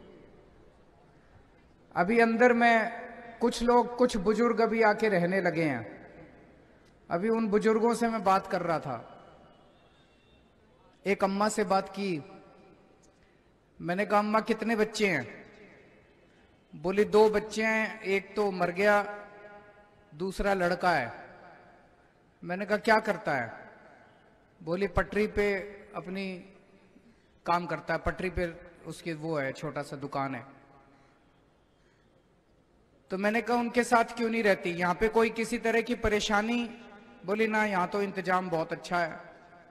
S11: अभी अंदर में कुछ लोग, कुछ बुज़ुर्ग अभी आके रहने लगे हैं। अभी उन बुज़ुर्गों से मैं बात कर रहा था। एक अम्मा से बात की। मैंने कहा, अम्मा, कितने बच्चे हैं? बोली, दो बच्चे हैं, एक तो मर गया, दूसरा लड़का है। मैंने कहा, क्या करता है? बोली, पटरी पे अपनी काम करता है, पटरी पे उसकी वो है, छोटा सा दुकान है। तो मैंने कहा, उनके साथ क्यों नहीं रहती? यहाँ पे कोई किसी तरह की परेशानी? बोली, ना, यहाँ तो इंतज़ाम बहुत अच्छा है,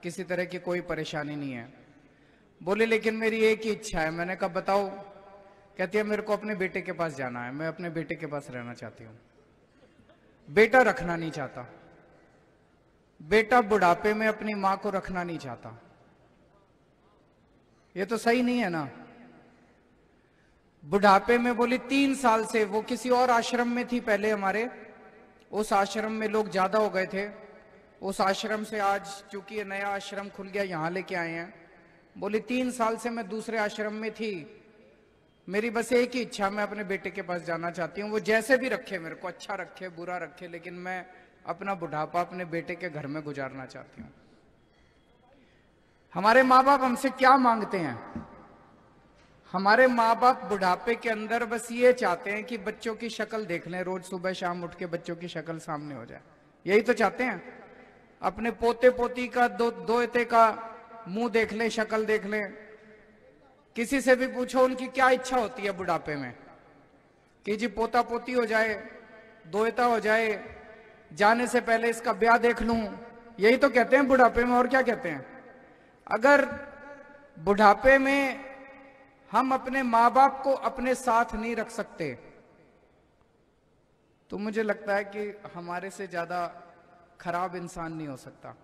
S11: किसी तरह की कोई परेशानी नहीं है। बोले, लेकिन मेरी एक ही इच्छा है। मैंने कहा, बताओ। कहती है, मेरे को अपने बेटे के पास जाना है, मैं अपने बेटे के पास रहना चाहती हूँ। बेटा रखना नहीं चाहता। बेटा बुढ़ापे में अपनी माँ को रखना नहीं चाहता। ये तो सही नहीं है ना? बुढ़ापे में बोली, तीन साल से, वो किसी और आश्रम में थी पहले हमारे। उस आश्रम में लोग ज़्यादा हो गए थे। उस आश्रम से आज चूँकि नया आश्रम खुल गया, यहाँ लेके आए हैं। बोली, तीन साल से मैं दूसरे आश्रम में थी। मेरी बस एक ही इच्छा, मैं अपने बेटे के पास जाना चाहती हूँ। वो जैसे भी रखे मेरे को अच्छा रखे, बुरा रखे, लेकिन मैं अपना बुढ़ापा अपने बेटे के घर में गुजारना चाहती हूँ। हमारे माँ बाप हमसे क्या मांगते हैं? हमारे माँ बाप बुढ़ापे के अंदर बस ये चाहते हैं कि बच्चों की शक्ल देख लें, रोज सुबह शाम उठ के बच्चों की शक्ल सामने हो जाए। यही तो चाहते हैं? अपने पोते पोती का, दो दोते का मुँह देख लें, शक्ल देख लें। किसी से भी पूछो उनकी क्या इच्छा होती है बुढ़ापे में? कि जी पोता पोती हो जाए दोता हो जाए जाने से पहले इसका ब्याह देख लूँ। यही तो कहते हैं बुढ़ापे में, और क्या कहते हैं? अगर बुढ़ापे में हम अपने माँ बाप को अपने साथ नहीं रख सकते तो मुझे लगता है कि हमारे से ज़्यादा खराब इंसान नहीं हो सकता।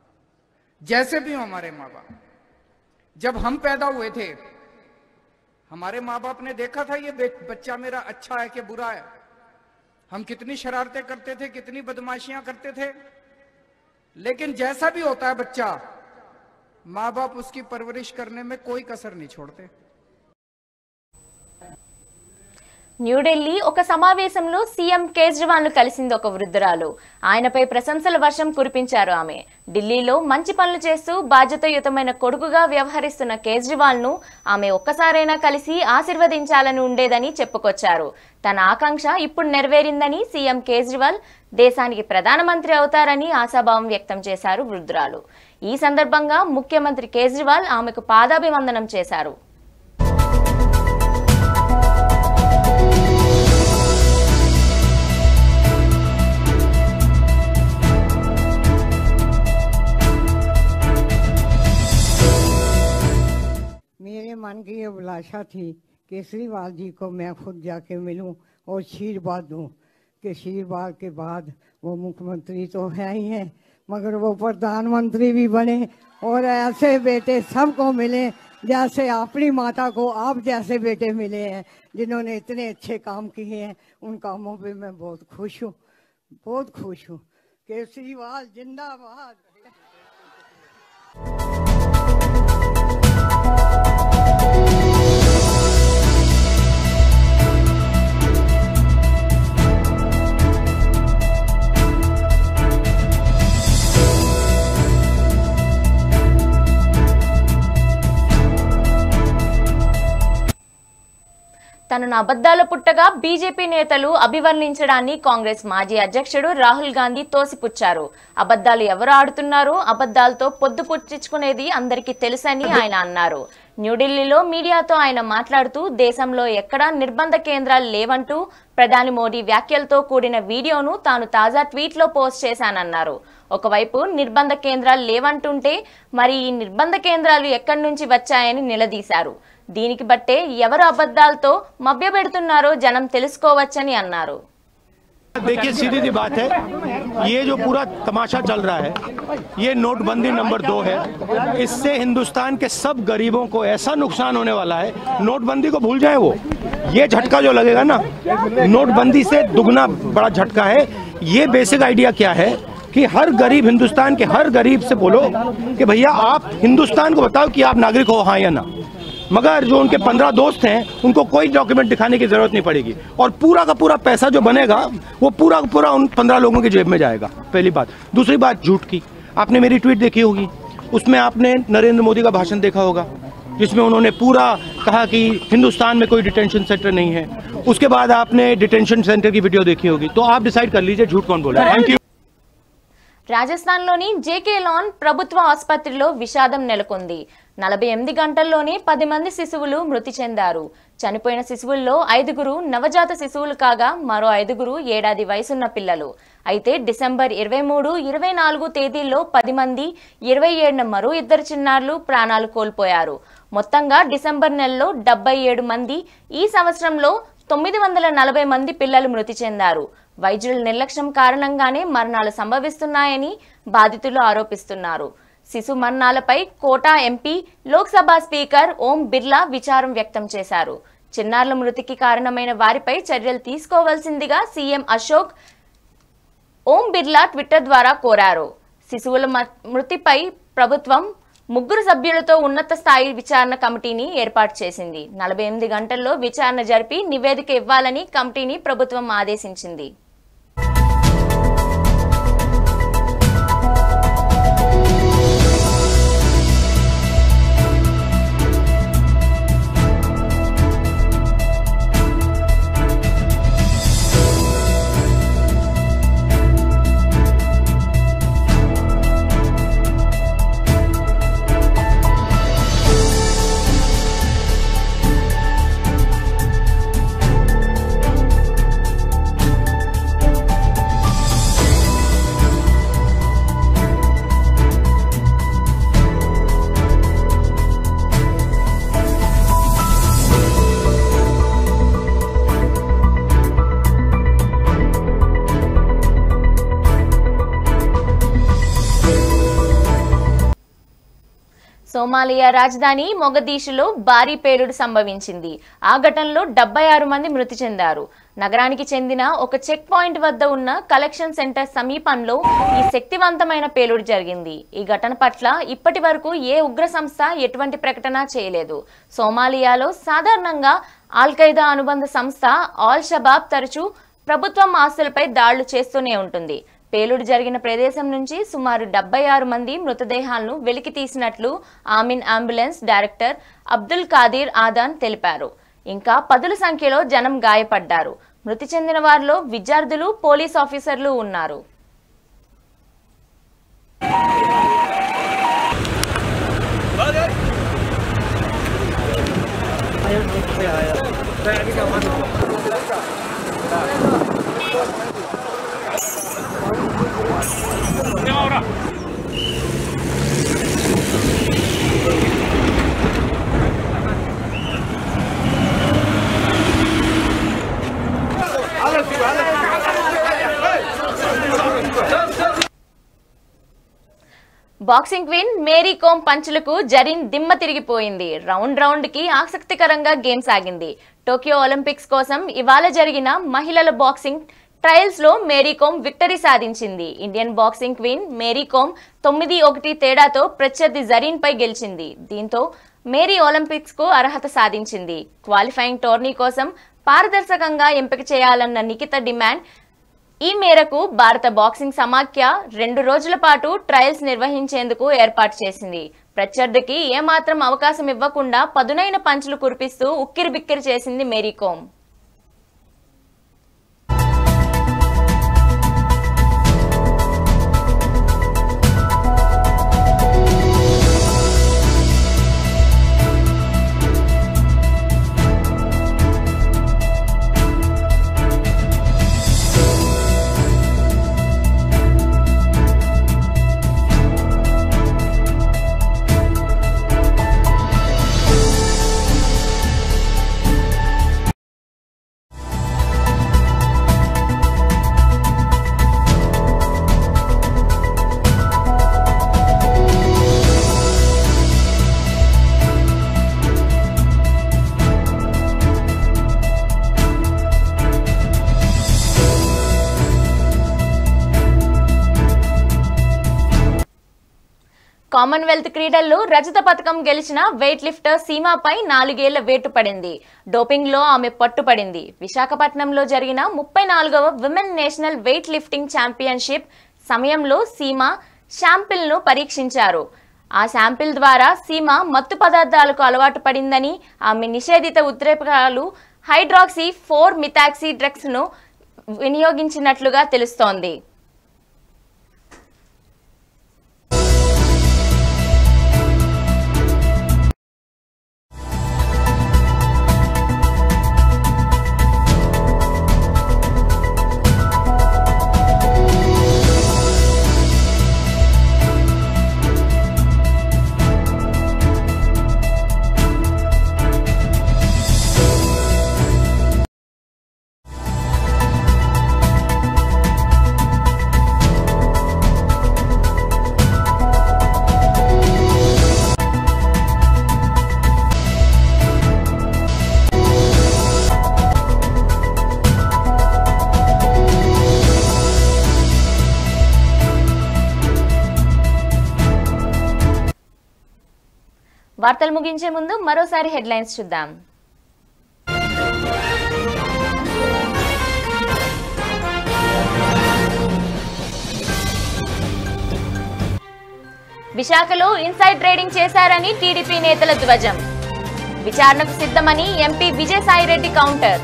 S11: जैसे भी हो हमारे माँ बाप जब हम पैदा हुए थे, हमारे माँ बाप ने देखा था, ये बच्चा मेरा अच्छा है कि बुरा है? हम कितनी शरारतें करते थे, कितनी बदमाशियाँ करते थे। लेकिन जैसा भी होता है बच्चा, माँ बाप उसकी परवरिश करने में कोई कसर नहीं छोड़ते।
S1: న్యూఢిల్లీ ఒక సమావేశంలో సీఎం కేజ్రీవాల్ను కలిసింది ఒక వృద్ధురాలు. ఆయనపై ప్రశంసల వర్షం కురిపించారు ఆమె. ఢిల్లీలో మంచి పనులు చేస్తూ బాధ్యతయుతమైన కొడుకుగా వ్యవహరిస్తున్న కేజ్రీవాల్ను ఆమె ఒక్కసారైనా కలిసి ఆశీర్వదించాలని ఉండేదని చెప్పుకొచ్చారు. తన ఆకాంక్ష ఇప్పుడు నెరవేరిందని సీఎం కేజ్రీవాల్ దేశానికి ప్రధానమంత్రి అవుతారని ఆశాభావం వ్యక్తం చేశారు వృద్ధురాలు. ఈ సందర్భంగా ముఖ్యమంత్రి కేజ్రీవాల్ ఆమెకు పాదాభివందనం చేశారు.
S12: मेरे मन की ये अभिलाषा थी केसरीवाल जी को मैं खुद जाके मिलूं और आशीर्वाद दूँ कि आशीर्वाद के बाद वो मुख्यमंत्री तो है ही हैं, मगर वो प्रधानमंत्री भी बने और ऐसे बेटे सबको मिले जैसे अपनी माता को आप जैसे बेटे मिले हैं, जिन्होंने इतने अच्छे काम किए हैं। उन कामों पे मैं बहुत खुश हूँ, बहुत खुश हूँ केसरीवाल जिंदाबाद।
S1: తనను అబద్దాలు పుట్టగా బీజేపీ నేతలు అభివర్ణించడాన్ని కాంగ్రెస్ మాజీ అధ్యక్షుడు రాహుల్ గాంధీ తోసిపుచ్చారు. అబద్దాలు ఎవరు ఆడుతున్నారో? అబద్దాలతో పొద్దు పుట్టించుకునేది అందరికీ తెలుసని ఆయన అన్నారు. న్యూఢిల్లీలో మీడియాతో ఆయన మాట్లాడుతూ దేశంలో ఎక్కడా నిర్బంధ కేంద్రాలు లేవంటూ ప్రధాని మోడీ వ్యాఖ్యలతో కూడిన వీడియోను తాను తాజా ట్వీట్లో పోస్ట్ చేశానన్నారు. ఒకవైపు నిర్బంధ కేంద్రాలు లేవంటుంటే మరి ఈ నిర్బంధ కేంద్రాలు ఎక్కడి నుంచి వచ్చాయని నిలదీశారు. దీనికి బట్టే ఎవరు అబద్ధాలతో మభ్యపెడుతున్నారో జనం తెలుసుకోవచ్చని అన్నారు
S13: देखिए सीधी सी बात है ये जो पूरा तमाशा चल रहा है ये नोटबंदी नंबर दो है इससे हिंदुस्तान के सब गरीबों को ऐसा नुकसान होने वाला है नोटबंदी को भूल जाए वो ये झटका जो लगेगा ना नोटबंदी से दुगना बड़ा झटका है ये बेसिक आइडिया क्या है कि हर गरीब हिंदुस्तान के हर गरीब से बोलो कि भैया आप हिंदुस्तान को बताओ कि आप नागरिक हो हाँ या ना मगर जो उनके पंद्रह दोस्त हैं उनको कोई डॉक्यूमेंट दिखाने की जरूरत नहीं पड़ेगी और पूरा का पूरा पैसा जो बनेगा वो पूरा का पूरा उन पंद्रह लोगों की जेब में जाएगा पहली बात दूसरी बात झूठ की आपने मेरी ट्वीट देखी होगी उसमें आपने नरेंद्र मोदी का भाषण देखा होगा जिसमें उन्होंने पूरा कहा कि हिंदुस्तान में कोई डिटेंशन सेंटर नहीं है उसके बाद आपने डिटेंशन सेंटर की वीडियो देखी होगी तो आप डिसाइड कर लीजिए झूठ कौन बोला थैंक यू
S1: రాజస్థాన్లోని జేకే లాన్ ప్రభుత్వ ఆసుపత్రిలో విషాదం నెలకొంది నలభై ఎనిమిది గంటల్లోనే పది మంది శిశువులు మృతి చెందారు. చనిపోయిన శిశువుల్లో ఐదుగురు నవజాత శిశువులు కాగా మరో ఐదుగురు ఏడాది వయసున్న పిల్లలు. అయితే డిసెంబర్ ఇరవై మూడు ఇరవై నాలుగు తేదీల్లో పది మంది ఇరవై ఏడున మరో ఇద్దరు చిన్నారులు ప్రాణాలు కోల్పోయారు. మొత్తంగా డిసెంబర్ నెలలో డెబ్బై ఏడు మంది ఈ సంవత్సరంలో తొమ్మిది వందల నలభై మంది పిల్లలు మృతి చెందారు. వైద్యుల నిర్లక్ష్యం కారణంగానే మరణాలు సంభవిస్తున్నాయని బాధితులు ఆరోపిస్తున్నారు. శిశు మరణాలపై కోటా ఎంపీ లోక్సభ స్పీకర్ ఓం బిర్లా విచారం వ్యక్తం చేశారు. చిన్నారుల మృతికి కారణమైన వారిపై చర్యలు తీసుకోవాల్సిందిగా సీఎం అశోక్ ఓం బిర్లా ట్విట్టర్ ద్వారా కోరారు. శిశువుల మృతిపై ప్రభుత్వం ముగ్గురు సభ్యులతో ఉన్నత స్థాయి విచారణ కమిటీని ఏర్పాటు చేసింది. నలభై ఎనిమిది గంటల్లో విచారణ జరిపి నివేదిక ఇవ్వాలని కమిటీని ప్రభుత్వం ఆదేశించింది. సోమాలియా రాజధాని మొగదీషులో భారీ పేలుడు సంభవించింది. ఆ ఘటనలో డెబ్బై ఆరు మంది మృతి చెందారు. నగరానికి చెందిన ఒక చెక్ పాయింట్ వద్ద ఉన్న కలెక్షన్ సెంటర్ సమీపంలో ఈ శక్తివంతమైన పేలుడు జరిగింది. ఈ ఘటన పట్ల ఇప్పటి వరకు ఏ ఉగ్ర సంస్థ ఎటువంటి ప్రకటన చేయలేదు. సోమాలియాలో సాధారణంగా ఆల్ ఖైదా అనుబంధ సంస్థ ఆల్ షబాబ్ తరచూ ప్రభుత్వం ఆస్తులపై దాడులు చేస్తూనే ఉంటుంది. పేలుడు జరిగిన ప్రదేశం నుంచి సుమారు డెబ్బై ఆరు మంది మృతదేహాలను వెలికి తీసినట్లు Amin ambulance director Abdul Qadir Adan తెలిపారు. ఇంకా పదుల సంఖ్యలో జనం గాయపడ్డారు. మృతి చెందిన వారిలో విద్యార్థులు పోలీస్ ఆఫీసర్లు ఉన్నారు. బాక్సింగ్ క్వీన్ మేరీ కోమ్ పంచులకు జరీన్ దిమ్మ తిరిగిపోయింది. రౌండ్ రౌండ్కి ఆసక్తికరంగా గేమ్ సాగింది. టోక్యో ఒలింపిక్స్ కోసం ఇవాళ జరిగిన మహిళల బాక్సింగ్ ట్రయల్స్లో మేరీ కోమ్ విక్టరీ సాధించింది. Indian boxing queen Mary Kom తొమ్మిది ఒకటి తేడాతో ప్రత్యర్థి జరీన్ పై గెలిచింది. దీంతో మేరీ ఒలింపిక్స్కు అర్హత సాధించింది. క్వాలిఫైయింగ్ టోర్నీ కోసం పారదర్శకంగా ఎంపిక చేయాలన్న నిఖిత డిమాండ్ ఈ మేరకు భారత బాక్సింగ్ సమాఖ్య రెండు రోజుల పాటు ట్రయల్స్ నిర్వహించేందుకు ఏర్పాటు చేసింది. ప్రత్యర్థికి ఏమాత్రం అవకాశం ఇవ్వకుండా పదునైన పంచులు కురిపిస్తూ ఉక్కిరి బిక్కిరి చేసింది మేరీకోమ్ కామన్వెల్త్ క్రీడల్లో రజత పథకం గెలిచిన వెయిట్ లిఫ్టర్ సీమాపై నాలుగేళ్ళ వేటు పడింది. డోపింగ్లో ఆమె పట్టుపడింది. విశాఖపట్నంలో జరిగిన ముప్పై నాలుగవ women national weight lifting championship సమయంలో సీమ శాంపిల్ను పరీక్షించారు. ఆ శాంపిల్ ద్వారా సీమ మత్తు పదార్థాలకు అలవాటు పడిందని ఆమె నిషేధిత ఉద్రేకాలు హైడ్రాక్సీ ఫోర్ మిథాక్సీ డ్రగ్స్ను వినియోగించినట్లుగా తెలుస్తోంది. వార్తలు ముగించే ముందు మరోసారి హెడ్లైన్స్ చూద్దాం. విశాఖలో ఇన్సైడ్ ట్రేడింగ్ చేశారని టీడీపీ నేతల ధ్వజం. విచారణకు సిద్ధమని ఎంపీ విజయసాయిరెడ్డి కౌంటర్.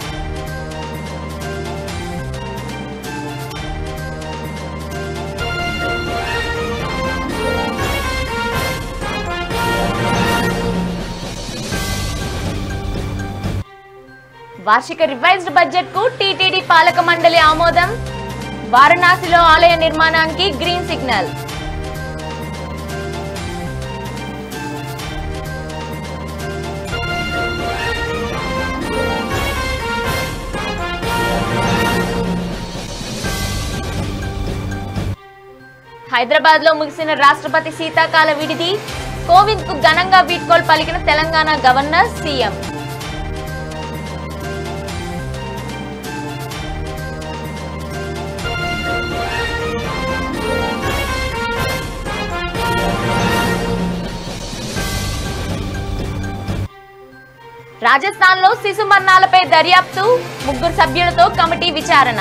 S1: వార్షిక రివైజ్డ్ బడ్జెట్కు టీటీడీ పాలక మండలి ఆమోదం. వారణాసిలో ఆలయ నిర్మాణానికి గ్రీన్ సిగ్నల్. హైదరాబాద్లో ముగిసిన రాష్ట్రపతి శీతాకాల విడిది. కోవింద్కు ఘనంగా వీడ్కోలు పలికిన తెలంగాణ గవర్నర్ సీఎం. రాజస్థాన్లో శిశు మరణాలపై దర్యాప్తు ముగ్గురు సభ్యులతో కమిటీ విచారణ.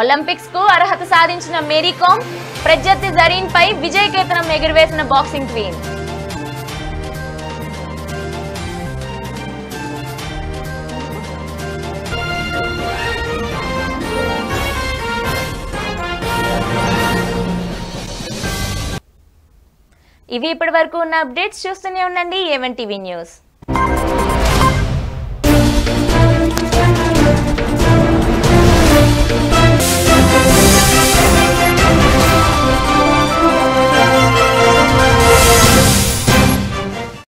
S1: ఒలింపిక్స్కు అర్హత సాధించిన మేరీ కోమ్ ప్రత్యర్థి జరీన్ పై విజయ కేతనం ఎగురవేసిన బాక్సింగ్ క్వీన్. ఇవి ఇప్పటి వరకు ఉన్న అప్డేట్స్ చూస్తూనే ఉండండి. A1 TV news